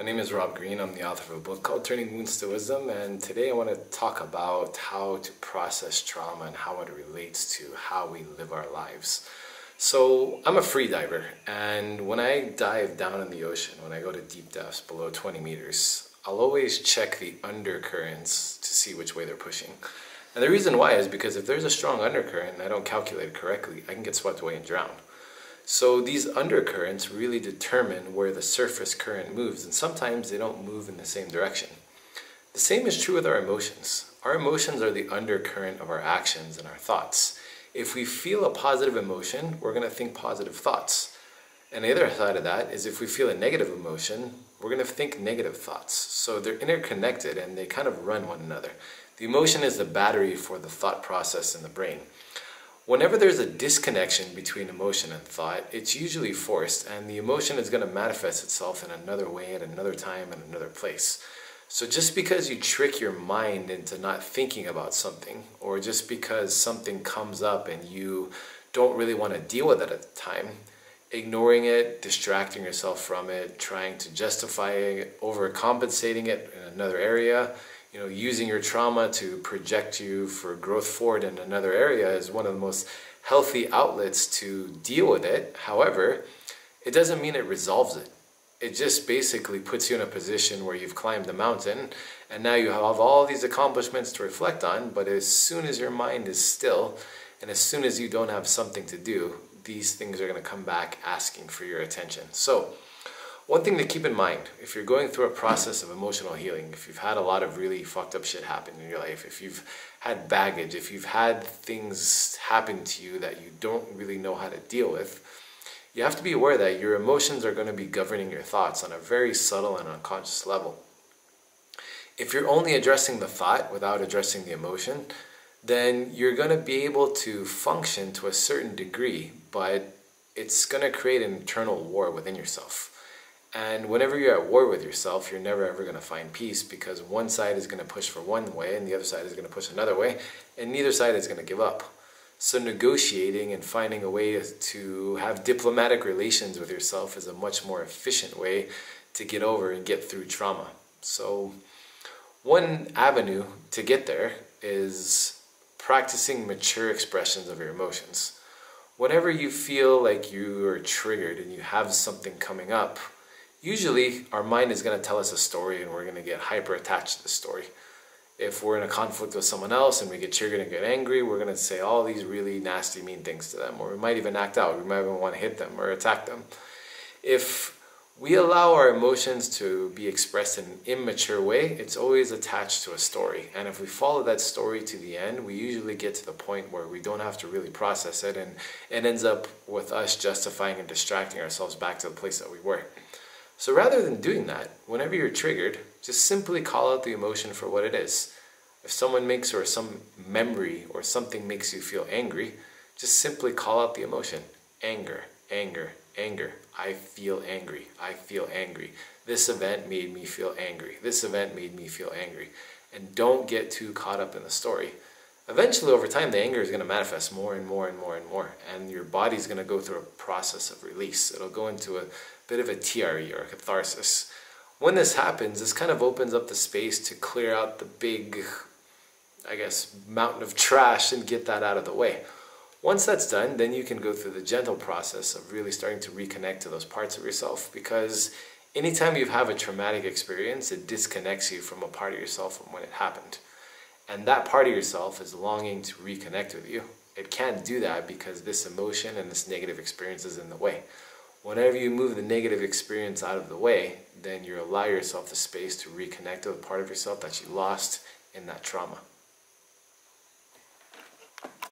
My name is Rob Green. I'm the author of a book called Turning Wounds to Wisdom, and today I want to talk about how to process trauma and how it relates to how we live our lives. So, I'm a free diver, and when I dive down in the ocean, when I go to deep depths below 20 meters, I'll always check the undercurrents to see which way they're pushing. And the reason why is because if there's a strong undercurrent and I don't calculate it correctly, I can get swept away and drown. So these undercurrents really determine where the surface current moves, and sometimes they don't move in the same direction. The same is true with our emotions. Our emotions are the undercurrent of our actions and our thoughts. If we feel a positive emotion, we're going to think positive thoughts. And the other side of that is if we feel a negative emotion, we're going to think negative thoughts. So they're interconnected and they kind of run one another. The emotion is the battery for the thought process in the brain. Whenever there's a disconnection between emotion and thought, it's usually forced, and the emotion is going to manifest itself in another way at another time and another place. So just because you trick your mind into not thinking about something, or just because something comes up and you don't really want to deal with it at the time, ignoring it, distracting yourself from it, trying to justify it, overcompensating it in another area, you know, using your trauma to project you for growth forward in another area is one of the most healthy outlets to deal with it. However, it doesn't mean it resolves it. It just basically puts you in a position where you've climbed the mountain and now you have all these accomplishments to reflect on, but as soon as your mind is still and as soon as you don't have something to do, these things are going to come back asking for your attention. So, one thing to keep in mind, if you're going through a process of emotional healing, if you've had a lot of really fucked up shit happen in your life, if you've had baggage, if you've had things happen to you that you don't really know how to deal with, you have to be aware that your emotions are going to be governing your thoughts on a very subtle and unconscious level. If you're only addressing the thought without addressing the emotion, then you're going to be able to function to a certain degree, but it's going to create an internal war within yourself. And whenever you're at war with yourself, you're never ever going to find peace because one side is going to push for one way and the other side is going to push another way, and neither side is going to give up. So, negotiating and finding a way to have diplomatic relations with yourself is a much more efficient way to get over and get through trauma. So, one avenue to get there is practicing mature expressions of your emotions. Whenever you feel like you are triggered and you have something coming up, usually our mind is going to tell us a story and we're going to get hyper attached to the story. If we're in a conflict with someone else and we get triggered and get angry, we're going to say all these really nasty, mean things to them, or we might even act out. We might even want to hit them or attack them. If we allow our emotions to be expressed in an immature way, it's always attached to a story. And if we follow that story to the end, we usually get to the point where we don't have to really process it and it ends up with us justifying and distracting ourselves back to the place that we were. So rather than doing that, whenever you're triggered, just simply call out the emotion for what it is. If someone makes or some memory or something makes you feel angry, just simply call out the emotion. Anger, anger, anger. I feel angry. I feel angry. This event made me feel angry. This event made me feel angry. And don't get too caught up in the story. Eventually, over time, the anger is going to manifest more and more and more and more. And your body's going to go through a process of release. It'll go into a bit of a TRE or a catharsis. When this happens, this kind of opens up the space to clear out the big, I guess, mountain of trash and get that out of the way. Once that's done, then you can go through the gentle process of really starting to reconnect to those parts of yourself because anytime you have a traumatic experience, it disconnects you from a part of yourself from when it happened. And that part of yourself is longing to reconnect with you. It can't do that because this emotion and this negative experience is in the way. Whenever you move the negative experience out of the way, then you allow yourself the space to reconnect with a part of yourself that you lost in that trauma.